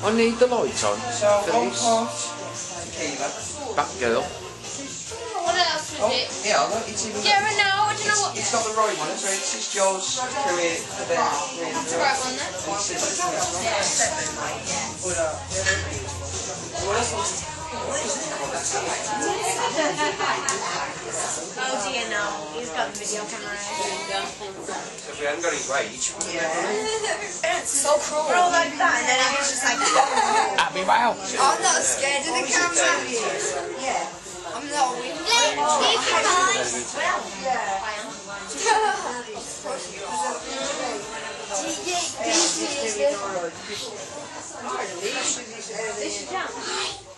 I need the light on So for one this pot tequila. Batgirl. What else was Oh, it? yeah, look, it's even. Yeah, I know. I don't know what. It's got the right one, so it's just yours create the bit. That's the right one then. Oh dear no, he's got the video camera. So if we hadn't got his wage, So cruel. We're all like that, and then I was just like, Happy wow. I'm not scared of the camera. Yeah. I'm not weak. Do some more light, isn't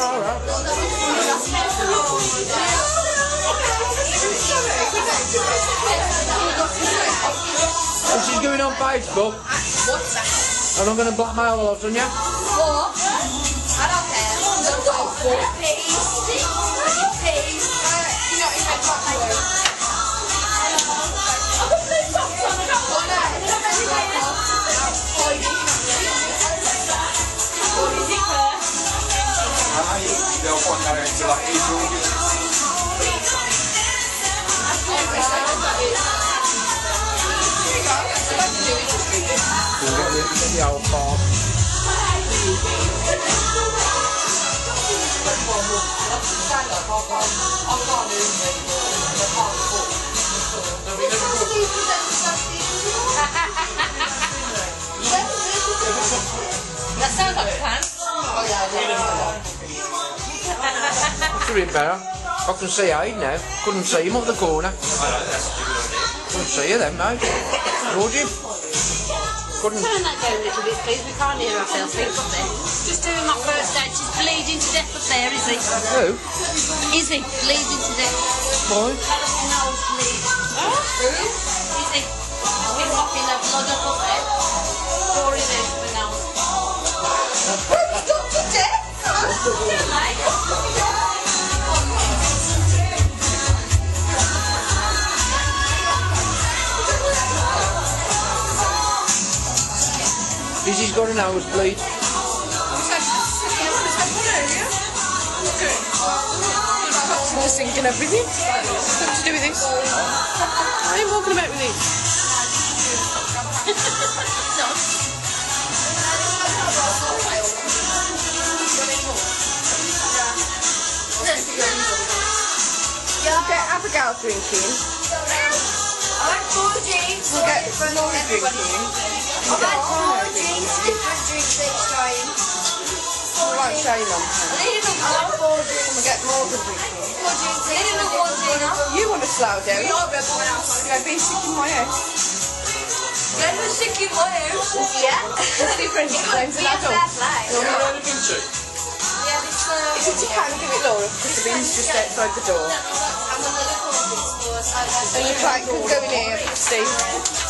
This is going on Facebook. And I'm not going to blackmail lot on you. What? I don't care. Even talking they'll want that into like Israel. We'll get the, get the old farm. That sounds like a plan. It's a bit better. I can see Aid now. Couldn't see him up the corner. i Couldn't see you then, mate. Would you? Couldn't. Turn that down a little bit, please. We can't hear ourselves think up there. Just doing my first aid. She's bleeding to death up there, is he? Who? Is he? Bleeding to death. Mine? Nosebleed. Is he? He's mopping the blood up up there. Pouring it into the nose. Izzy's got a nosebleed. Just thinking everything. What to do with this? I ain't walking about with this. We'll get Abigail drinking. I like four drinks. We'll get Laurie drinking. I like four drinks, different drinks each time. We won't say them. I need another I like four drinks. We'll get Morgan drinking. Four drinks. I need another one dinner. You want to slow down? Go be sick in my house. Let me stick in my house. Yeah. Different times We an have adult. that life. Yeah, this uh, Is it you can give it Laura because the bin's just outside the door. I'm gonna record this for us. I like And you plate can go in here, Steve.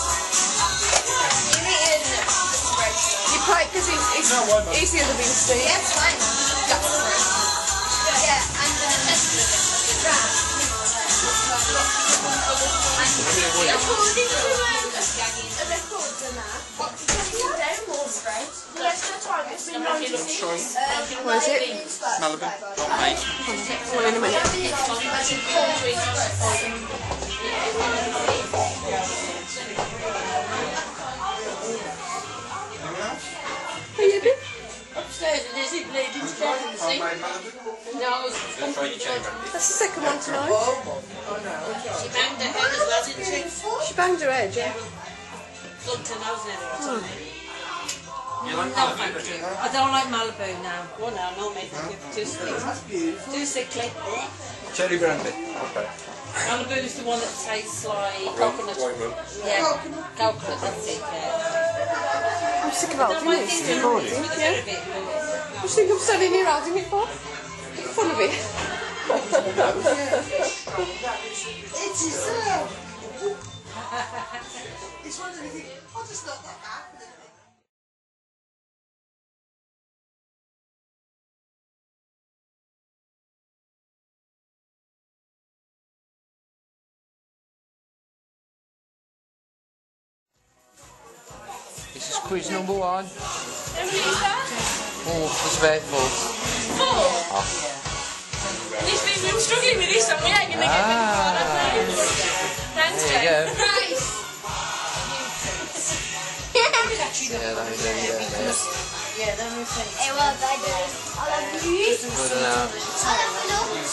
Your because it's, it's, it's the other bin, Steve. Yeah, it's fine. Yeah, I'm gonna test it. What is it? Malibu, not mate. Well, in a minute. Try your cherry That's the second one tonight. She banged her head as well, didn't she? She banged her head, yeah. Blood to nose and everything. Hmm. You like No, thank you. I don't like Malibu now. Well, no, no, mate. Too sickly. Too sickly. Cherry brandy. Okay. Malibu's the one that tastes like Coconut. Yeah, coconut, that's it, yeah. I'm sick of holding this. Yeah. You think I'm standing here holding it for? Make fun of it. It is so. It's one of the things. I'll just not that bad. This is quiz number one. How many is that? Oh, it's about four. Four. This been, we were struggling with this and we ain't going to get very far, I think. Thanks, There you Jen. go. Nice. Yeah, there, there, there, there. Hey, well, I do. I love you. Good enough. I love you.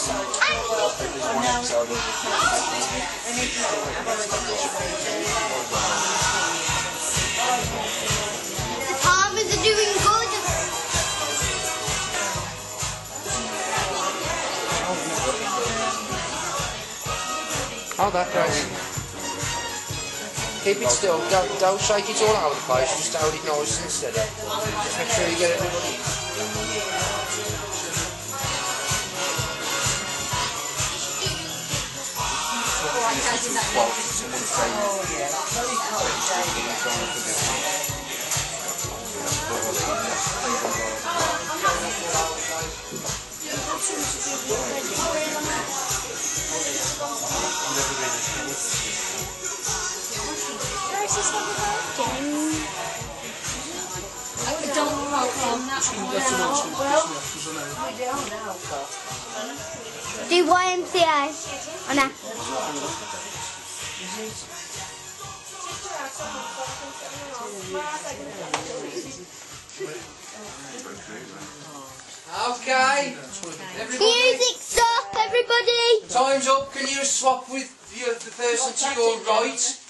The That, Grace. Keep it still. Don't, don't shake it all over the place. Just hold it nice and steady. Just make sure you get oh, everybody. Do YMCA. Oh, no. Okay. Everybody. Music stop, everybody. Time's up. Can you swap with your, the person to your right?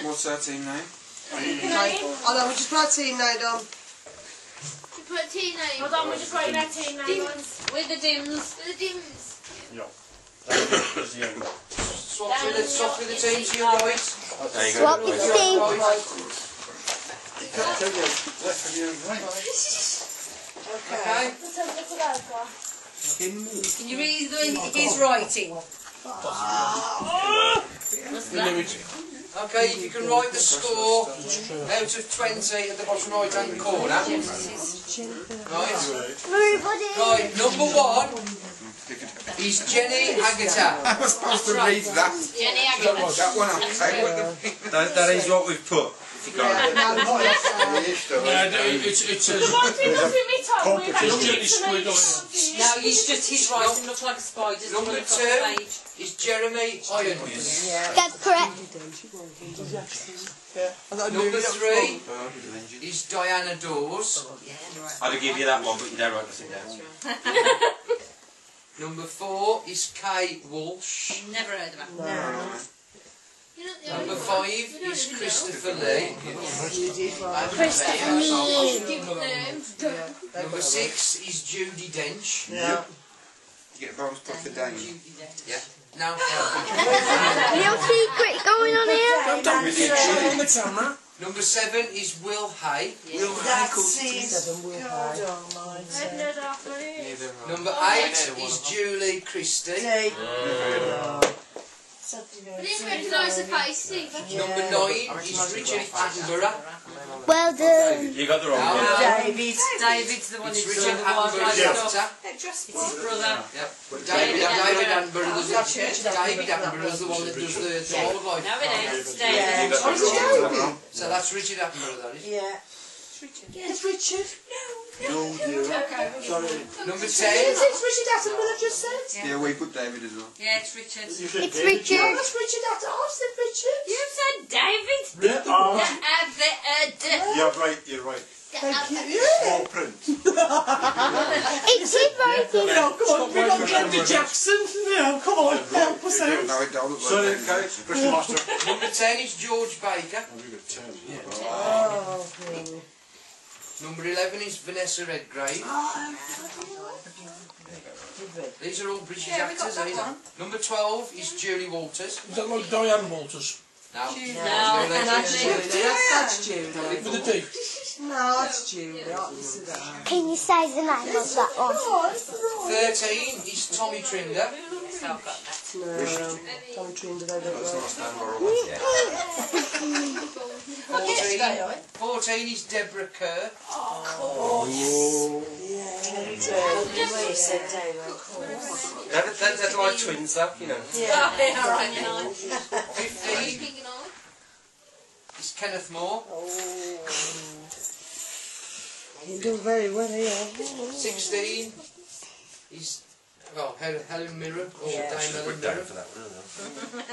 What's our team name? Right. Oh no, we just put our team name on. You put T name. Hold on, we're just writing our team name on. With the dims. The dims. Swap with the, swap with the team to your right. There you go. Swap with the team. Okay. Can you read the, his writing? Ah. Okay, if you can write the score out of 20 at the bottom right hand corner. Right. Right, number one is Jenny Agata. I was supposed to read that. Jenny Aguilar. That one I'll take with the... That, that is what we've put. If you can't it's, it's a What's it look with me, Tom? We've had competition. to Squid on No, he's just his writing looks like a spider's on Number the top of the two is Jeremy Irons. That's correct. Yeah. Number three is Diana Dawes. Oh, I'd give you that one, but you don't write nothing down. Number four is Kay Walsh. Never heard of that. You're not the only Number five is Christopher Lee. Christopher Lee. Number six is Judy Dench. Yeah. Get a bonus point for Dane. Yeah. Now, Little secret going on here. on the camera. number seven is Will Hay. That's it. I've no doubt for it. Number eight is Julie Christie. I didn't recognise the face. see. Number nine is Richard Attenborough. Well done. You got the wrong one. David, David's the one it's who's Richard doing the wildlife Attenborough. stuff. Doctor. It's his brother. Yep. David, David Attenborough. the- David Attenborough is the one that does the, the wildlife. Now it is. You David. got the wrong one. So that's Richard Attenborough, that is. Yeah. It's Richard. It's Richard. Number ten. It's Richard Attenborough just said. Yeah, we put David as well. Yeah, it's Richard. It's Richard. That's Richard Attenborough. I said Richard. You said David. Yeah, uh, oh, David. you're right, you're right. Small print. It's his writing. come on, we got Randy Jackson. Yeah, come on, help us out. know it, don't Sorry, okay, David. Christian Master. Number ten is George Baker. Number eleven is Vanessa Redgrave. These are all British actors, eh? Number twelve is Julie Walters. Is that like Diane Walters? No. No, no, that's Julie. That's, that's Jude. With a D. No, it's Julie. I can. Can you say the name of that one? 13 is Tommy Trinder. No, Tommy Trinder, they don't It's know. not Stan 14, 14 is Deborah Kerr. They're, they're, they're like twins, though, you know. Yeah. Oh, yeah, alright, yeah. 15 is Kenneth Moore. Oh. You're doing very well here. 16 is well, Hel- Helen Mirren, or Yeah. Dame Should have Helen down Mirren. for that one, isn't it?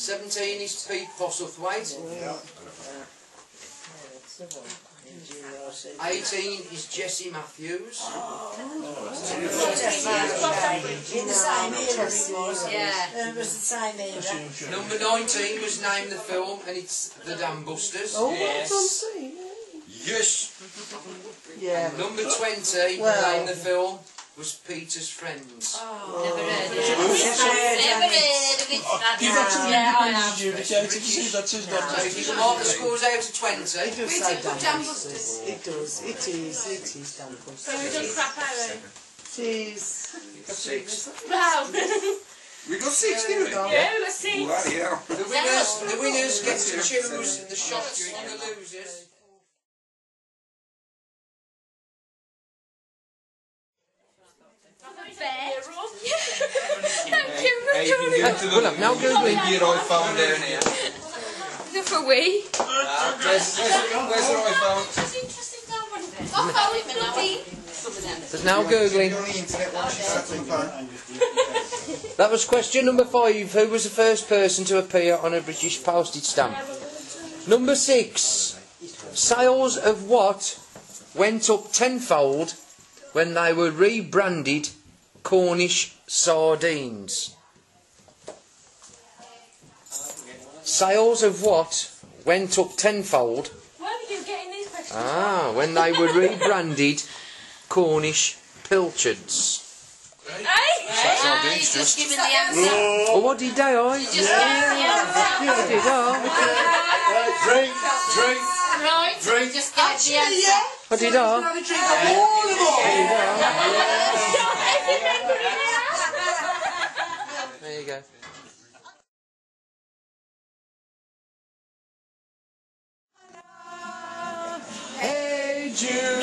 17 is Pete Postlethwaite. Yeah. 18 is Jesse Matthews. In the same era it was. Yeah. It was the same era. Number 19 was Name the Film, and it's The Dam Busters. Oh, that's on scene. Yes! Yeah. Number 20, Well- Name the Film, was Peter's Friends. Oh, never heard of it. Never Never heard of heard of it. That's You've got to read yeah, the I pages, have. Judy, yeah, to see that is not So if you can mark the scores out to 20, It does say Dan Busters. It does. It is. It is Dan Busters. crap out It is. Six. Wow. We got six, didn't we? Yeah, let's see. Bloody hell. the winners, the winners get to choose the shots and the losers. Thank you for Hey, you can get to the Well, look, now Googling. Leave your iPhone down here. Look for we. Uh, where's, where's, where's your iPhone? That's interesting, that one. I found it in my Some of them. There's now Googling. on the internet once you sat on the phone. That was question number five. Who was the first person to appear on a British postage stamp? Number six. Sales of what went up tenfold when they were rebranded Cornish sardines? Sales of what went up tenfold? Where are you getting these questions? Ah, when they were rebranded Cornish pilchards. Hey, he's just giving the answer. Oh, what did they? I? Just giving the answer. Did I? Drink, drink. Right. Drink. Just give it the answer. What did I? Have drink of all of them. There you go. Hey Jude.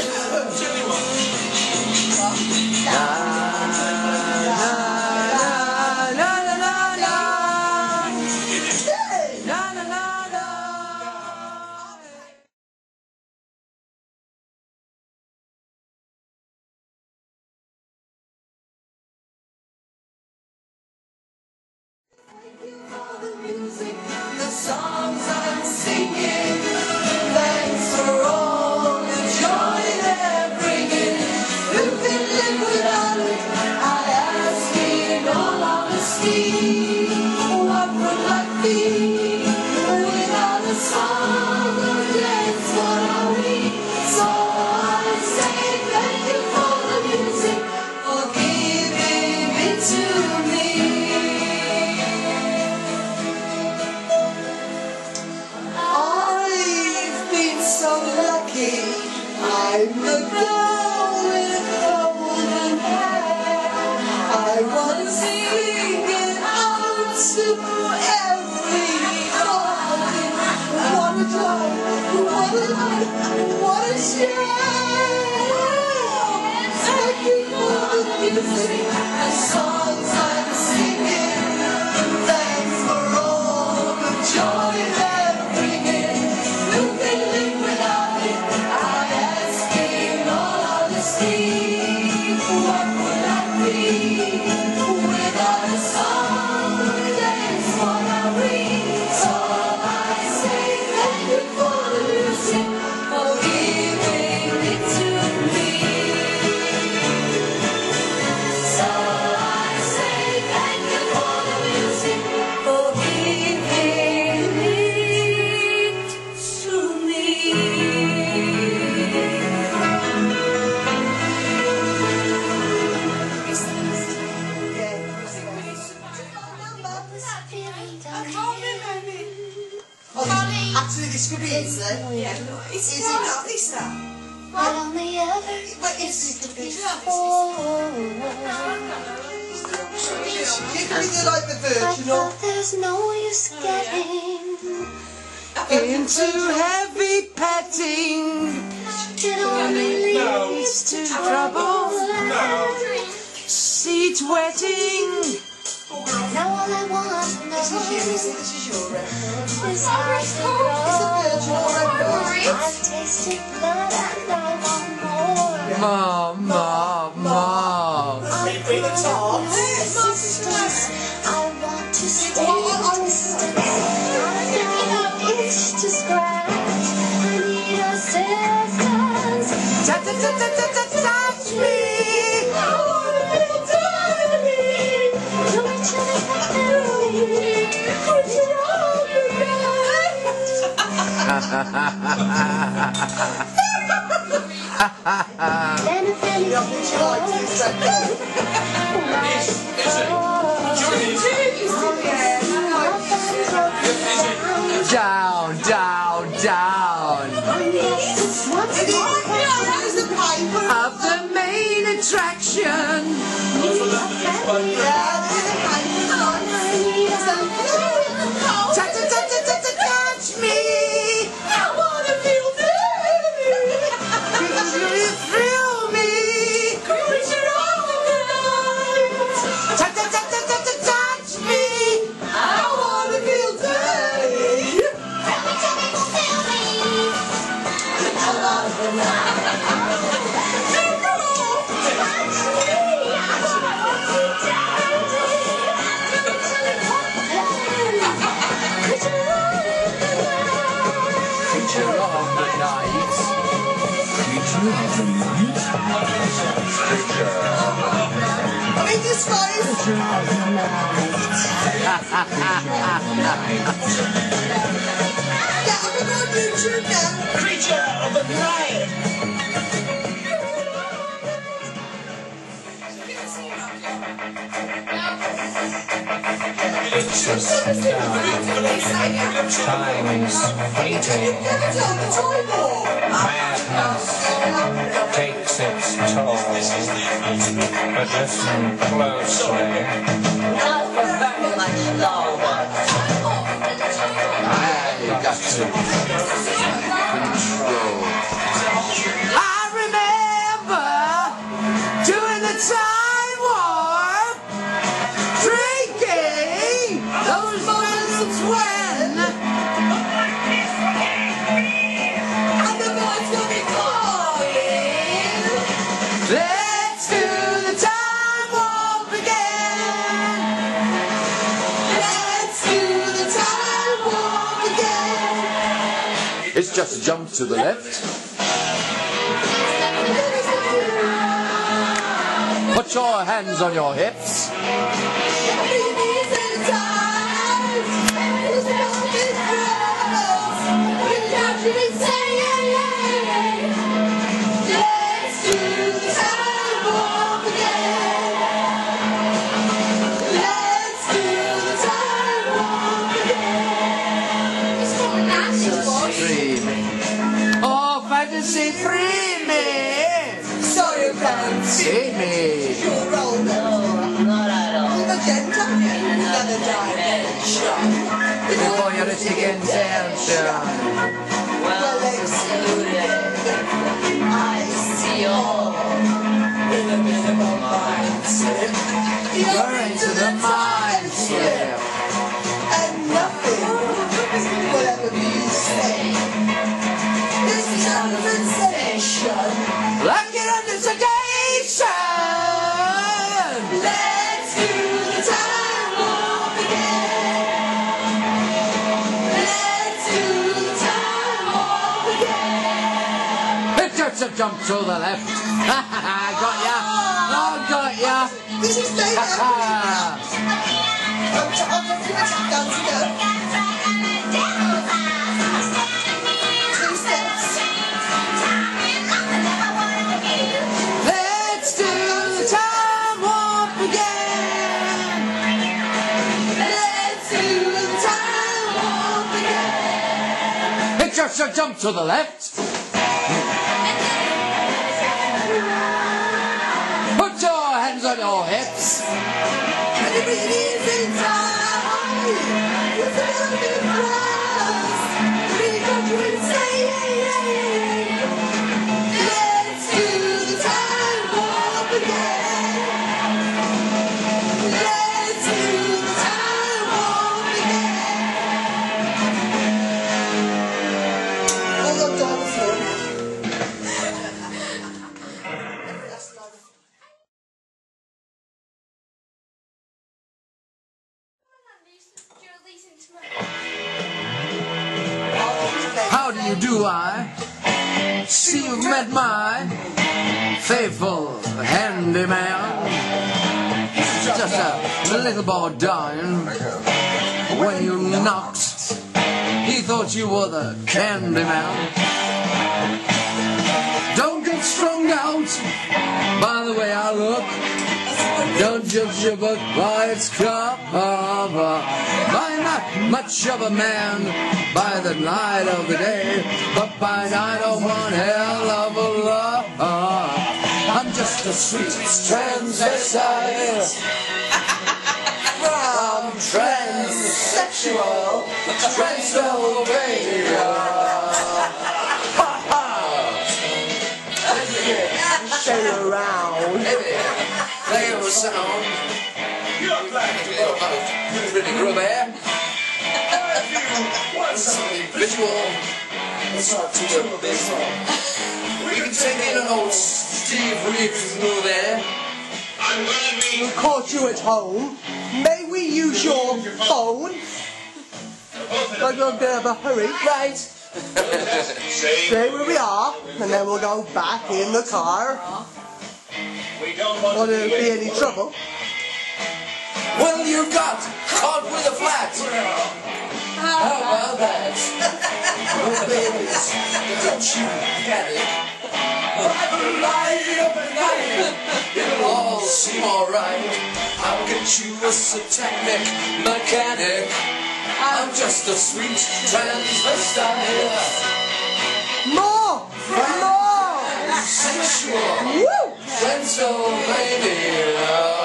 The But it's it's before. Give me the like the I virgin or there's no use oh, getting. Into heavy petting It only leads to trouble. Seat wetting. Now all I want to this is you, know is? This is your record. is to Is the virgin. I've tasted blood and I want more. Mom, mom, mom. Bring the top. Resistance. I want to stay distant. I need itch to scratch. I need assistance. Down, down, down. Of the main attraction. Creature of the night. Time's fleeting, Never tell the time war. madness takes its toll. But listen closely. I got to a jump to the left. Put your hands on your hips. Conversation. Like you're under sedation. Let's do the time warp again. Let's do the time warp again. It's just a jump to the left. I got ya. Oh, got ya. This is David. That's a jump to the left. Put your hands on your hips. Because you yeah, yeah, yeah. Thought you were the candy man. Don't get strung out by the way I look. Don't judge a book by its cover. I'm not much of a man by the light of the day, but by night of one hell of a love. I'm just a sweet transvestite from transsexual Transylvania. Ha ha! Stay around. Play a sound. Pretty grubby. Visual. Let's not to the baseball. We can take in an old Steve Reeves movie. We caught you at home. May we use your phone? Like we're a bit of a hurry. Right. Stay where we are, and then we'll go back in the car. Won't there be any trouble? Well, you got caught with a flat. How about that? Babies, don't you get it? Seem alright. I'll get you a satanic mechanic. I'm just a sweet transvestite. More! More! Sexual Woo! Pennsylvania.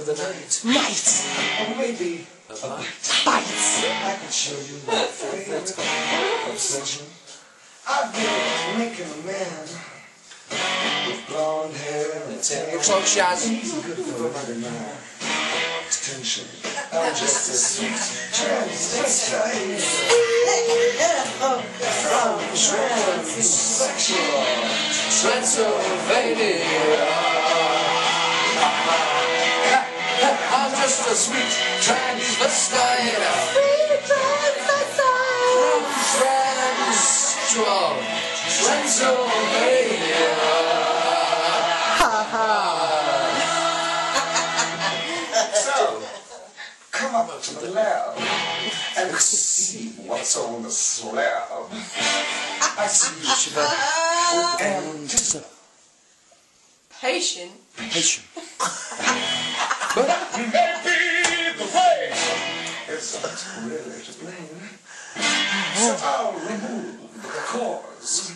For the night? Nice! Or maybe a Bites! I can show you my favorite obsession. I've been making a man with blonde hair and tan. Looks like Shaz. He's good for my attention. I'm just a sweet transvestite from transsexual Transylvania. I'm just a sweet transvestite from transsexual Transylvania. Ha ha! So, come up to the lab and see what's on the slab. I see you, Shiva. And just a Patient. patient. Maybe the way isn't really to blame. So I'll remove the cause.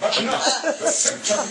but not the symptom.